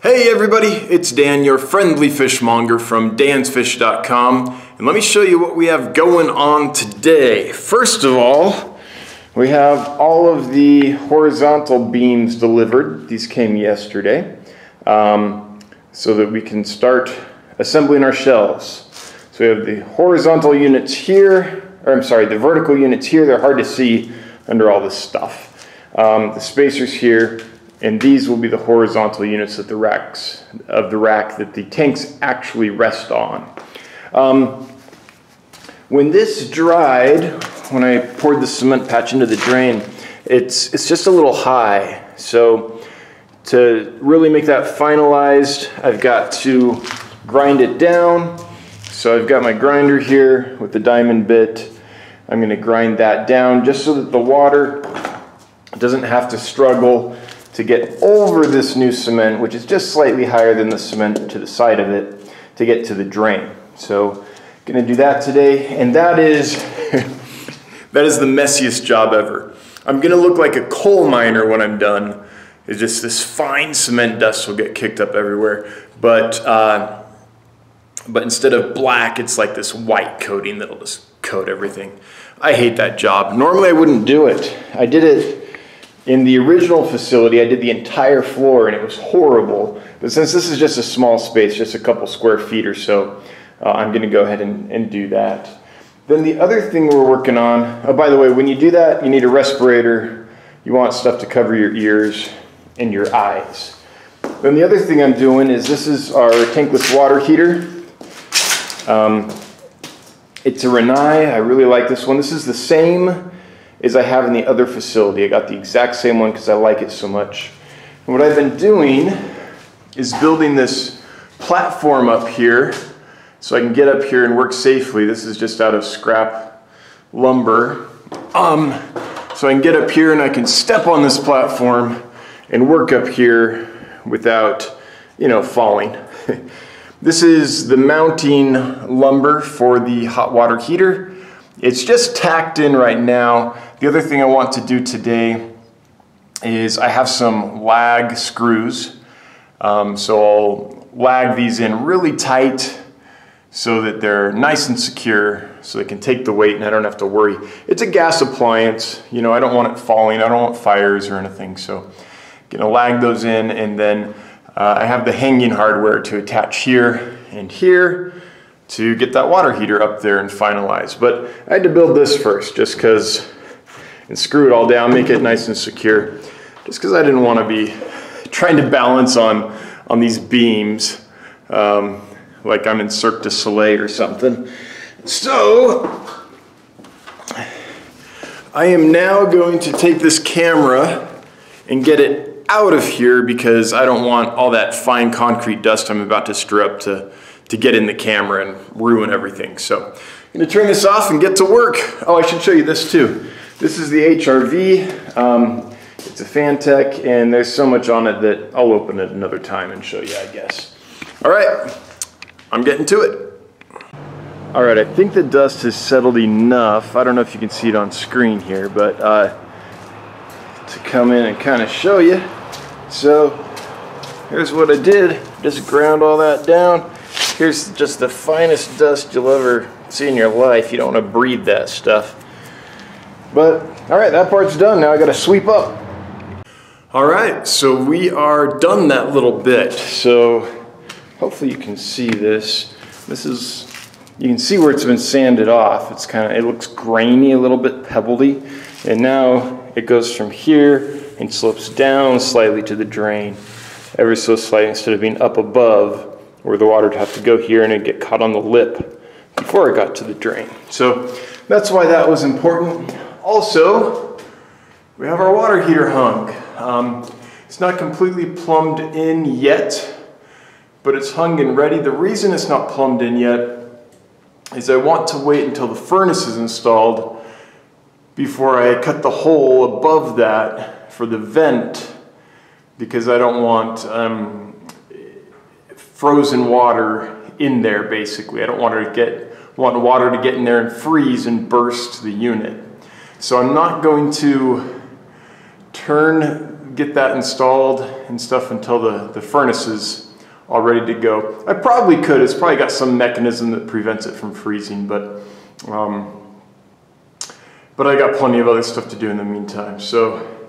Hey everybody, it's Dan, your friendly fishmonger from dansfish.com, and let me show you what we have going on today. First of all, we have all of the horizontal beams delivered. These came yesterday, um, so that we can start assembling our shelves. So we have the horizontal units here, or I'm sorry, the vertical units here. They're hard to see under all this stuff. Um, the spacers here, and these will be the horizontal units that the racks of the rack that the tanks actually rest on. Um, when this dried, when I poured the cement patch into the drain, it's, it's just a little high. So to really make that finalized, I've got to grind it down. So I've got my grinder here with the diamond bit. I'm gonna grind that down just so that the water doesn't have to struggle to get over this new cement, which is just slightly higher than the cement to the side of it, to get to the drain. So gonna do that today, and that is, that is the messiest job ever. I'm gonna look like a coal miner when I'm done. It's just this fine cement dust will get kicked up everywhere. But, uh, but instead of black, it's like this white coating that'll just coat everything. I hate that job. Normally I wouldn't do it. I did it in the original facility, I did the entire floor and it was horrible. But since this is just a small space, just a couple square feet or so, uh, I'm going to go ahead and, and do that. Then the other thing we're working on, oh, by the way, when you do that, you need a respirator. You want stuff to cover your ears and your eyes. Then the other thing I'm doing is this is our tankless water heater. Um, it's a Rinnai. I really like this one. This is the same is I have in the other facility. I got the exact same one because I like it so much. And what I've been doing is building this platform up here so I can get up here and work safely. This is just out of scrap lumber. Um, so I can get up here and I can step on this platform and work up here without, you know, falling. this is the mounting lumber for the hot water heater. It's just tacked in right now. The other thing I want to do today is I have some lag screws. Um, so I'll lag these in really tight so that they're nice and secure so they can take the weight and I don't have to worry. It's a gas appliance, you know, I don't want it falling, I don't want fires or anything. So I'm gonna lag those in and then uh, I have the hanging hardware to attach here and here to get that water heater up there and finalized. But I had to build this first just because, and screw it all down, make it nice and secure, just because I didn't want to be trying to balance on, on these beams um, like I'm in Cirque du Soleil or something. So, I am now going to take this camera and get it out of here because I don't want all that fine concrete dust I'm about to stir up to to get in the camera and ruin everything. So I'm gonna turn this off and get to work. Oh, I should show you this too. This is the HRV. Um, it's a Fantech and there's so much on it that I'll open it another time and show you, I guess. All right, I'm getting to it. All right, I think the dust has settled enough. I don't know if you can see it on screen here, but uh, to come in and kind of show you. So here's what I did. Just ground all that down. Here's just the finest dust you'll ever see in your life. You don't want to breathe that stuff. But, all right, that part's done. Now I got to sweep up. All right, so we are done that little bit. So hopefully you can see this. This is, you can see where it's been sanded off. It's kind of, it looks grainy, a little bit pebbly. And now it goes from here and slopes down slightly to the drain, ever so slightly instead of being up above where the water would have to go here and it'd get caught on the lip before it got to the drain. So that's why that was important. Also, we have our water heater hung. Um, it's not completely plumbed in yet, but it's hung and ready. The reason it's not plumbed in yet is I want to wait until the furnace is installed before I cut the hole above that for the vent because I don't want um, frozen water in there basically. I don't want to get want water to get in there and freeze and burst the unit. So I'm not going to turn get that installed and stuff until the, the furnace is all ready to go. I probably could, it's probably got some mechanism that prevents it from freezing, but um, but I got plenty of other stuff to do in the meantime. So,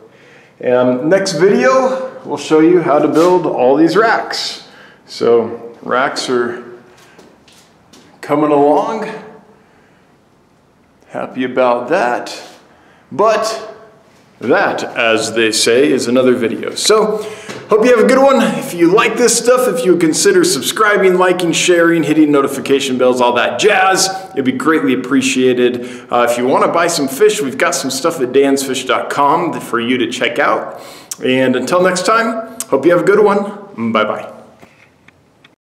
and next video, we'll show you how to build all these racks. So racks are coming along. Happy about that. But that, as they say, is another video. So, hope you have a good one. If you like this stuff, if you consider subscribing, liking, sharing, hitting notification bells, all that jazz, it'd be greatly appreciated. Uh, if you want to buy some fish, we've got some stuff at dansfish.com for you to check out. And until next time, hope you have a good one. Bye-bye.